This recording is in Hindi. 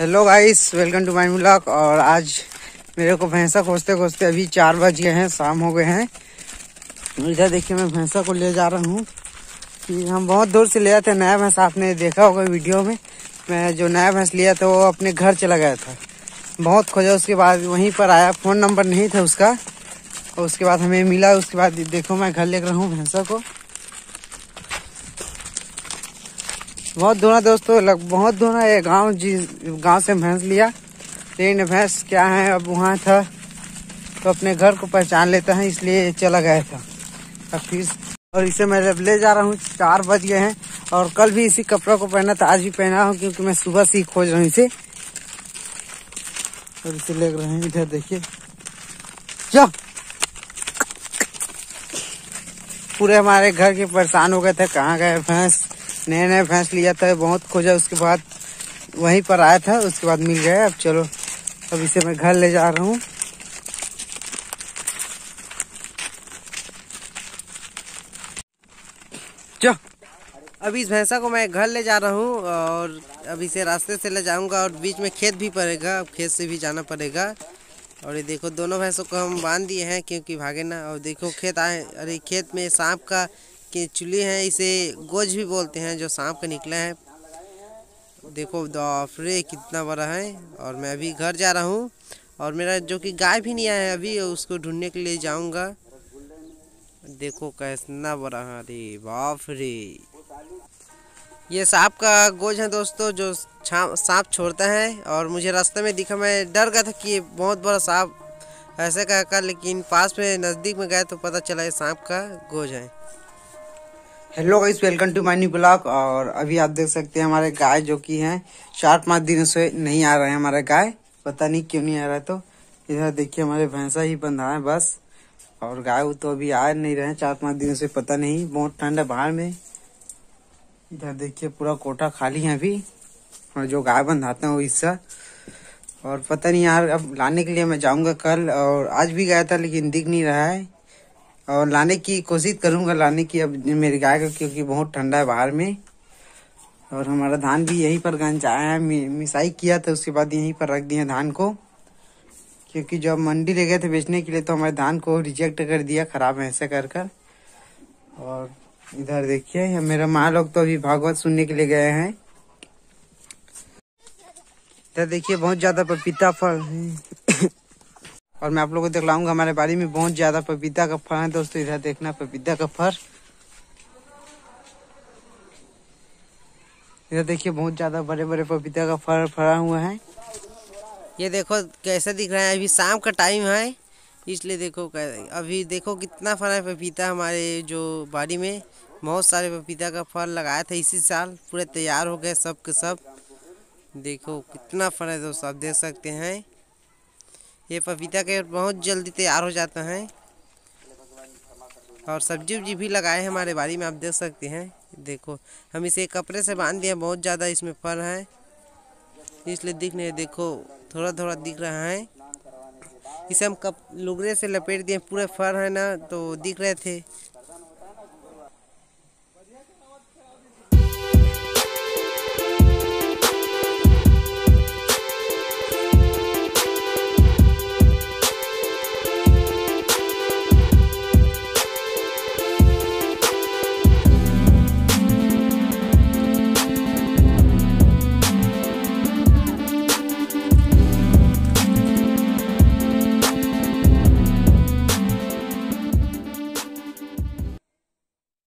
Hello guys welcome to my blog और आज मेरे को भैंसा खोजते खोजते अभी चार बज गए हैं, शाम हो गए हैं। इधर देखिए, मैं भैंसा को ले जा रहा हूँ। हम बहुत दूर से ले आए थे, नया भैंस आपने देखा होगा वीडियो में। मैं जो नया भैंस लिया था, वो अपने घर चला गया था। बहुत खोजा, उसके बाद वहीं पर आया। फ़ोन नंबर नहीं था उसका। और उसके बाद हमें मिला, उसके बाद देखो मैं घर लेकर हूँ भैंसा को। बहुत धोना दोस्तों, लग बहुत धोना है। गाँव जी, गाँव से भैंस लिया। लेकिन भैंस क्या है, अब वहाँ था तो अपने घर को पहचान लेता है, इसलिए चला गया था। अब फिर, और इसे मैं जब ले जा रहा हूँ, चार बज गए हैं, और कल भी इसी कपड़ा को पहना था, आज भी पहना हूँ, क्योंकि मैं सुबह से ही खोज रहा हूँ इसे। और इसे ले रहे हैं, इधर देखिए। जाओ पूरे हमारे घर के परेशान हो गए थे, कहाँ गए भैंस? नए नए भैंस लिया था, बहुत खोजा, उसके बाद वहीं पर आया था, उसके बाद मिल गया, अब चलो, अब इसे मैं घर ले जा रहा हूँ। अभी इस भैंसा को मैं घर ले जा रहा हूँ, और अभी से रास्ते से ले जाऊँगा, और बीच में खेत भी पड़ेगा, अब खेत से भी जाना पड़ेगा। और ये देखो, दोनों भैंसों को हम बाँध दिए हैं क्योंकि भागे ना। और देखो, खेत आए, अरे खेत में सांप का के चुली है, इसे गोज भी बोलते हैं जो सांप का निकला है। देखो दफरे कितना बड़ा है। और मैं अभी घर जा रहा हूँ और मेरा जो कि गाय भी नहीं आया है अभी, उसको ढूँढने के लिए जाऊँगा। देखो कैसा बड़ा है, अरे बाप रे ये सांप का गोज है दोस्तों, जो सांप छोड़ता है और मुझे रास्ते में दिखा, मैं डर गया था कि ये बहुत बड़ा सांप ऐसे का कर लेकिन पास में, नज़दीक में गए तो पता चला ये सांप का गोज है। Hello guys welcome to my new blog और अभी आप देख सकते हैं हमारे गाय जो कि हैं, चार पाँच दिनों से नहीं आ रहे हैं हमारे गाय, पता नहीं क्यों नहीं आ रहा तो। इधर देखिए हमारे भैंसा ही बंधा है बस, और गाय तो अभी आ नहीं रहे हैं, चार पाँच दिनों से पता नहीं, बहुत ठंड है बाहर में। इधर देखिए पूरा कोटा खाली है अभी। जो गाय बंधाते हैं वो हिस्सा और पता नहीं यार, अब लाने के लिए मैं जाऊँगा कल और आज भी गया था लेकिन दिख नहीं रहा है। और लाने की कोशिश करूँगा, लाने की अब मेरी गाय का क्योंकि बहुत ठंडा है बाहर में। और हमारा धान भी यहीं पर गंजाया है मिसाई किया था, उसके बाद यहीं पर रख दिया धान को। क्योंकि जब मंडी ले गए थे बेचने के लिए तो हमारे धान को रिजेक्ट कर दिया, खराब ऐसे कर कर। और इधर देखिए, मेरा माँ लोग तो अभी भागवत सुनने के लिए गए हैं। इधर देखिए, बहुत ज़्यादा पपीता फल है। और मैं आप लोगों को दिखलाऊँगा, हमारे बाड़ी में बहुत ज़्यादा पपीता का फल है। दोस्तों, इधर देखना पपीता का फल। इधर देखिए, बहुत ज़्यादा बड़े बड़े पपीता का फल फरा हुआ है। ये देखो, कैसे दिख रहा है? अभी शाम का टाइम है। इसलिए देखो अभी देखो कितना फल है पपीता हमारे जो बाड़ी में। बहुत सारे पपीता का फल लगाया था इसी साल। पूरे तैयार हो गए सब के सब। देखो, कितना फल है दोस्तों, आप देख सकते हैं। ये पपीता के बहुत जल्दी तैयार हो जाते हैं। और सब्ज़ी उब्जी भी लगाए हैं हमारे बाड़ी में, आप देख सकते हैं। देखो, हम इसे कपड़े से बाँध दिए बहुत ज़्यादा इसमें फल है। इसलिए दिख नहीं देखो थोड़ा थोड़ा दिख रहा है। इसे हम कप, लुगड़े से लपेट दिए पूरे फल है ना तो दिख रहे थे।